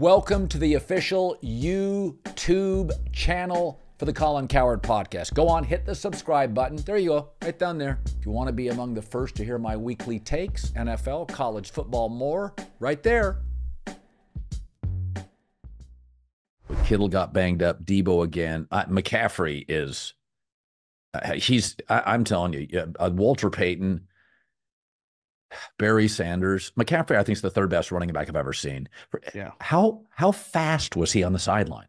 Welcome to the official YouTube channel for the Colin Cowherd podcast. Go on, hit the subscribe button. There you go, right down there. If you want to be among the first to hear my weekly takes, NFL, college football, more, right there. Kittle got banged up. Debo again. McCaffrey is. Uh, he's. I, am telling you, uh, Walter Payton Barry Sanders, McCaffrey, I think is the third best running back I've ever seen. Yeah. How how fast was he on the sideline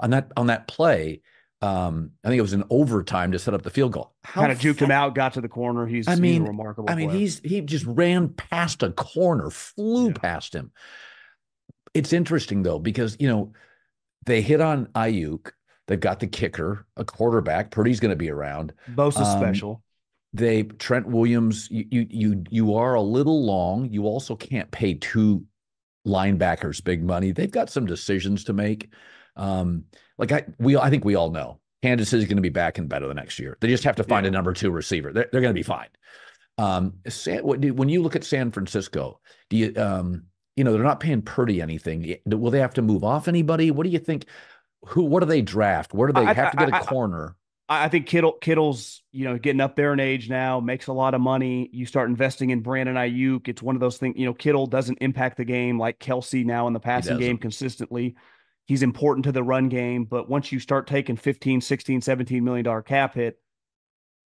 on that on that play? Um, I think it was an overtime to set up the field goal. How kind of juked him out, got to the corner. He's, I mean, he's remarkable. I mean, player. he's he just ran past a corner, flew yeah. past him. It's interesting though because you know they hit on Aiyuk. They've got the kicker, a quarterback. Purdy's going to be around. Bosa um, special they Trent Williams, you you you you are a little long. You also can't pay two linebackers big money. They've got some decisions to make. Um, like I we I think we all know Kansas is going to be back and better the next year. They just have to find yeah. a number two receiver. They're, they're going to be fine. Um, San, when you look at San Francisco, do you um, you know they're not paying Purdy anything? Will they have to move off anybody? What do you think? Who? What do they draft? Where do they I, have to get I, a corner? I think Kittle Kittle's you know getting up there in age now, makes a lot of money. You start investing in Brandon Aiyuk. It's one of those things. You know, Kittle doesn't impact the game like Kelce now in the passing game consistently. He's important to the run game, but once you start taking 15, 16, 17 million dollar cap hit,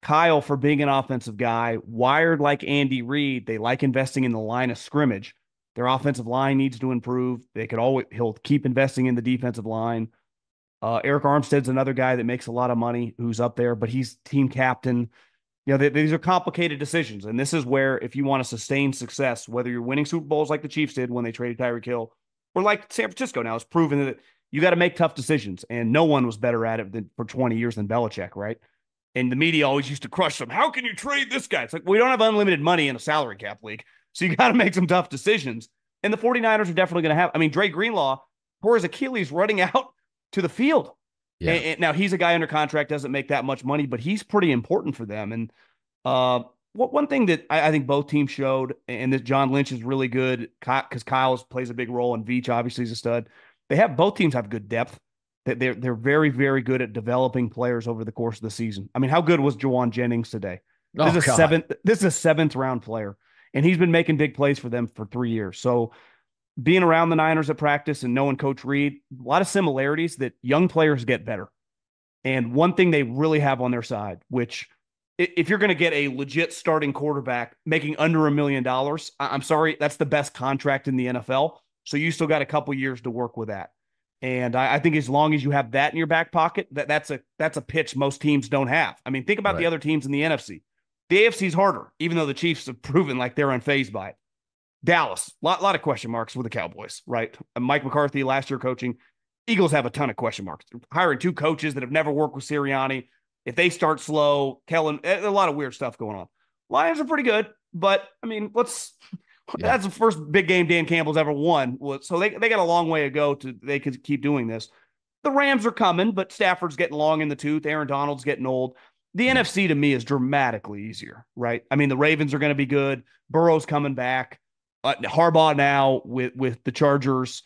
Kyle for being an offensive guy, wired like Andy Reid, they like investing in the line of scrimmage. Their offensive line needs to improve. They could always he'll keep investing in the defensive line. Uh, Arik Armstead's another guy that makes a lot of money who's up there, but he's team captain. You know, they, these are complicated decisions. And this is where, if you want to sustain success, whether you're winning Super Bowls like the Chiefs did when they traded Tyreek Hill, or like San Francisco now, it's proven that you got to make tough decisions. And no one was better at it than, for 20 years than Belichick, right? And the media always used to crush them. How can you trade this guy? It's like, we don't have unlimited money in a salary cap league. So you got to make some tough decisions. And the 49ers are definitely going to have, I mean, Dre Greenlaw tore his Achilles running out to the field. Yeah. And, and now he's a guy under contract, doesn't make that much money, but he's pretty important for them. And uh, what one thing that I, I, think both teams showed, and that John Lynch is really good because Kyle plays a big role, and Veach obviously is a stud. They have both teams have good depth. They're they're very very good at developing players over the course of the season. I mean, how good was Jauan Jennings today? This oh, is a God. seventh. This is a seventh round player, and he's been making big plays for them for three years. So being around the Niners at practice and knowing Coach Reid, a lot of similarities that young players get better. And one thing they really have on their side, which if you're going to get a legit starting quarterback making under a million dollars, I'm sorry, that's the best contract in the NFL. So you still got a couple years to work with that. And I, I, think as long as you have that in your back pocket, that that's a that's a pitch most teams don't have. I mean, think about right. the other teams in the NFC. The AFC is harder, even though the Chiefs have proven like they're unfazed by it. Dallas, a lot, lot of question marks with the Cowboys, right? Mike McCarthy last year coaching. Eagles have a ton of question marks. Hiring two coaches that have never worked with Sirianni. If they start slow, Kellen, eh, a lot of weird stuff going on. Lions are pretty good, but I mean, let's. Yeah. That's the first big game Dan Campbell's ever won. So they, they got a long way to go to they could keep doing this. The Rams are coming, but Stafford's getting long in the tooth. Aaron Donald's getting old. The yeah. NFC to me is dramatically easier, right? I mean, the Ravens are going to be good. Burrow's coming back uh, Harbaugh now with with the Chargers.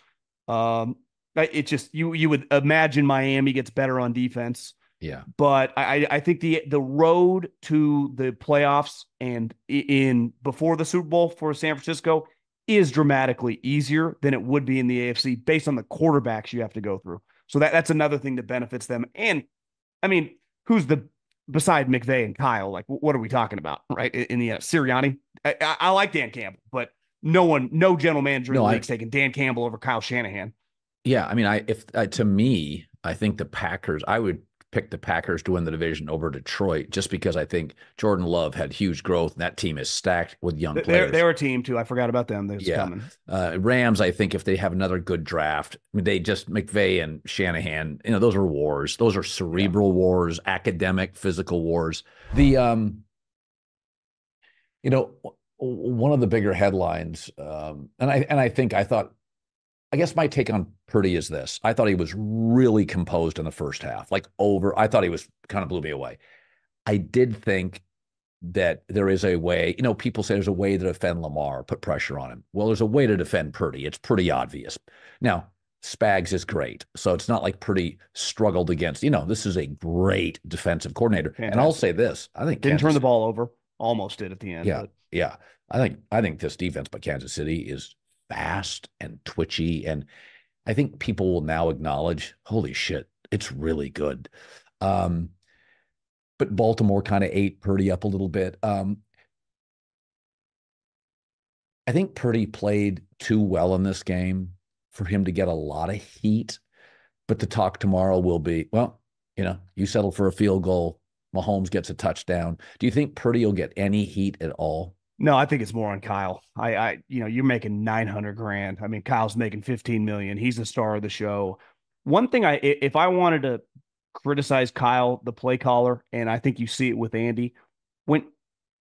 Um, it just you you would imagine Miami gets better on defense. Yeah, but I I think the the road to the playoffs and in before the Super Bowl for San Francisco is dramatically easier than it would be in the AFC based on the quarterbacks you have to go through. So that that's another thing that benefits them. And I mean, who's the beside McVay and Kyle? Like, what are we talking about, right? In the uh, Sirianni, I, I, I like Dan Campbell, but no one, no general manager in the league's taking Dan Campbell over Kyle Shanahan. Yeah, I mean, I if uh, to me, I think the Packers. I would pick the Packers to win the division over Detroit just because I think Jordan Love had huge growth and that team is stacked with young they're, players. They're a team too. I forgot about them. They're yeah. coming. Uh, Rams, I think if they have another good draft, I mean, they just McVay and Shanahan, you know, those are wars. Those are cerebral yeah. wars, academic, physical wars. The um, you know, one of the bigger headlines, um, and I and I think I thought, I guess my take on Purdy is this: I thought he was really composed in the first half, like over. I thought he was kind of blew me away. I did think that there is a way. You know, people say there's a way to defend Lamar, put pressure on him. Well, there's a way to defend Purdy. It's pretty obvious. Now, Spags is great. So it's not like Purdy struggled against, you know, this is a great defensive coordinator. Fantastic. And I'll say this I think didn't Kansas, turn the ball over, almost did at the end. Yeah. But. Yeah. I think I think this defense by Kansas City is fast and twitchy. And I think people will now acknowledge, holy shit, it's really good. Um, but Baltimore kind of ate Purdy up a little bit. Um, I think Purdy played too well in this game for him to get a lot of heat. But the talk tomorrow will be, well, you know, you settle for a field goal. Mahomes gets a touchdown. Do you think Purdy will get any heat at all? No, I think it's more on Kyle. I, I, you know, you're making 900 grand. I mean, Kyle's making 15 million. He's the star of the show. One thing I, if I wanted to criticize Kyle, the play caller, and I think you see it with Andy, when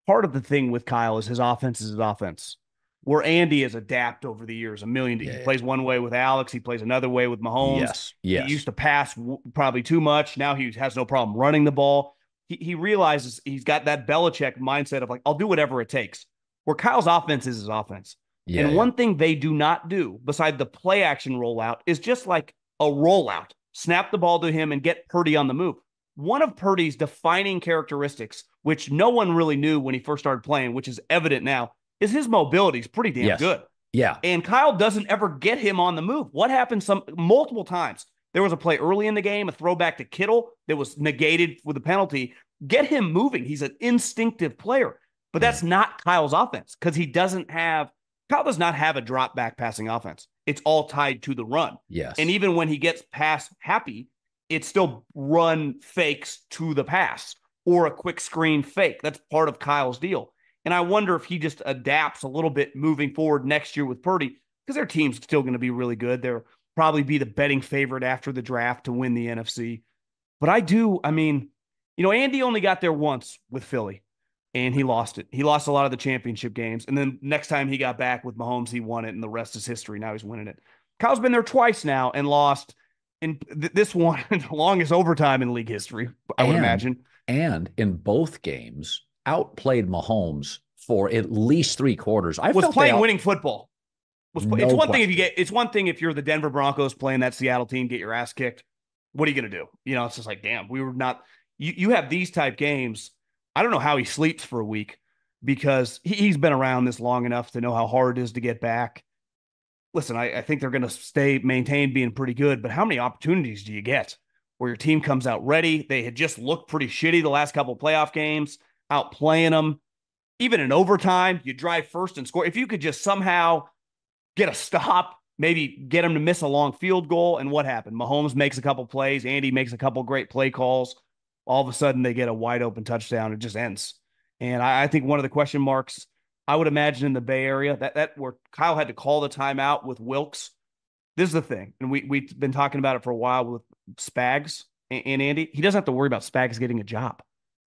part of the thing with Kyle is his offense is his offense where Andy has adapted over the years a million. Yeah, he yeah. plays one way with Alex, he plays another way with Mahomes. Yes, yes. He used to pass probably too much. Now he has no problem running the ball. He, he realizes he's got that Belichick mindset of like, I'll do whatever it takes. Where Kyle's offense is his offense. Yeah, and one thing they do not do, beside the play action rollout, is just like a rollout. Snap the ball to him and get Purdy on the move. One of Purdy's defining characteristics, which no one really knew when he first started playing, which is evident now, is his mobility is pretty damn yes. good. Yeah. And Kyle doesn't ever get him on the move. What happened some multiple times? There was a play early in the game, a throwback to Kittle that was negated with a penalty. Get him moving. He's an instinctive player. But that's mm. not Kyle's offense because he doesn't have Kyle does not have a drop back passing offense. It's all tied to the run. Yes. And even when he gets pass happy, it's still run fakes to the pass or a quick screen fake. That's part of Kyle's deal. And I wonder if he just adapts a little bit moving forward next year with Purdy because their team's still going to be really good. They'll probably be the betting favorite after the draft to win the NFC. But I do, I mean, you know, Andy only got there once with Philly and he lost it. He lost a lot of the championship games. And then next time he got back with Mahomes, he won it, and the rest is history. Now he's winning it. Kyle's been there twice now and lost in th- this one, the longest overtime in league history, I would and, imagine. And in both games, outplayed Mahomes for at least three quarters. I was playing out- winning football. Was, no it's one question. thing if you get. It's one thing if you're the Denver Broncos playing that Seattle team, get your ass kicked. What are you going to do? You know, it's just like, damn, we were not. You you have these type games. I don't know how he sleeps for a week because he, he's been around this long enough to know how hard it is to get back. Listen, I, I think they're going to stay maintained being pretty good, but how many opportunities do you get where your team comes out ready? They had just looked pretty shitty the last couple playoff games out playing them. Even in overtime, you drive first and score. If you could just somehow get a stop, maybe get them to miss a long field goal, and what happened? Mahomes makes a couple plays, Andy makes a couple great play calls. All of a sudden, they get a wide open touchdown. It just ends. And I, I think one of the question marks I would imagine in the Bay Area that that where Kyle had to call the timeout with Wilks. This is the thing, and we we've been talking about it for a while with Spags and, and Andy. He doesn't have to worry about Spags getting a job.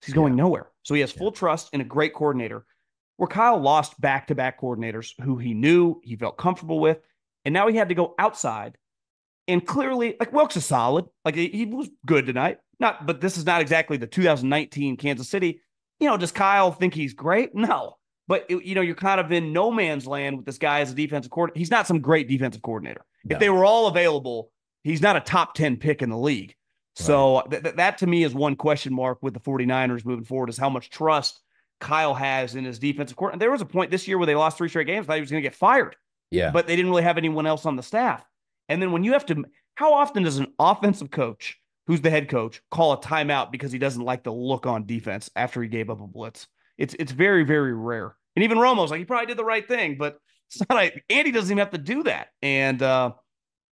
He's going yeah. nowhere. So he has full yeah. trust in a great coordinator. Where Kyle lost back to back coordinators who he knew he felt comfortable with. And now he had to go outside. And clearly, like Wilks is solid. Like he was good tonight. Not, but this is not exactly the 2019 Kansas City. You know, does Kyle think he's great? No. But it, you know, you're kind of in no man's land with this guy as a defensive coordinator. He's not some great defensive coordinator. No. If they were all available, he's not a top 10 pick in the league. So th- th- that to me is one question mark with the 49ers moving forward is how much trust Kyle has in his defensive court. And there was a point this year where they lost three straight games. I thought he was going to get fired. Yeah. But they didn't really have anyone else on the staff. And then when you have to, how often does an offensive coach who's the head coach call a timeout because he doesn't like the look on defense after he gave up a blitz? It's it's very very rare. And even Romo's like he probably did the right thing, but it's not like Andy doesn't even have to do that. And uh,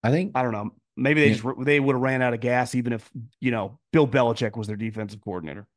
I think I don't know. Maybe they yeah. just they would have ran out of gas even if you know Bill Belichick was their defensive coordinator.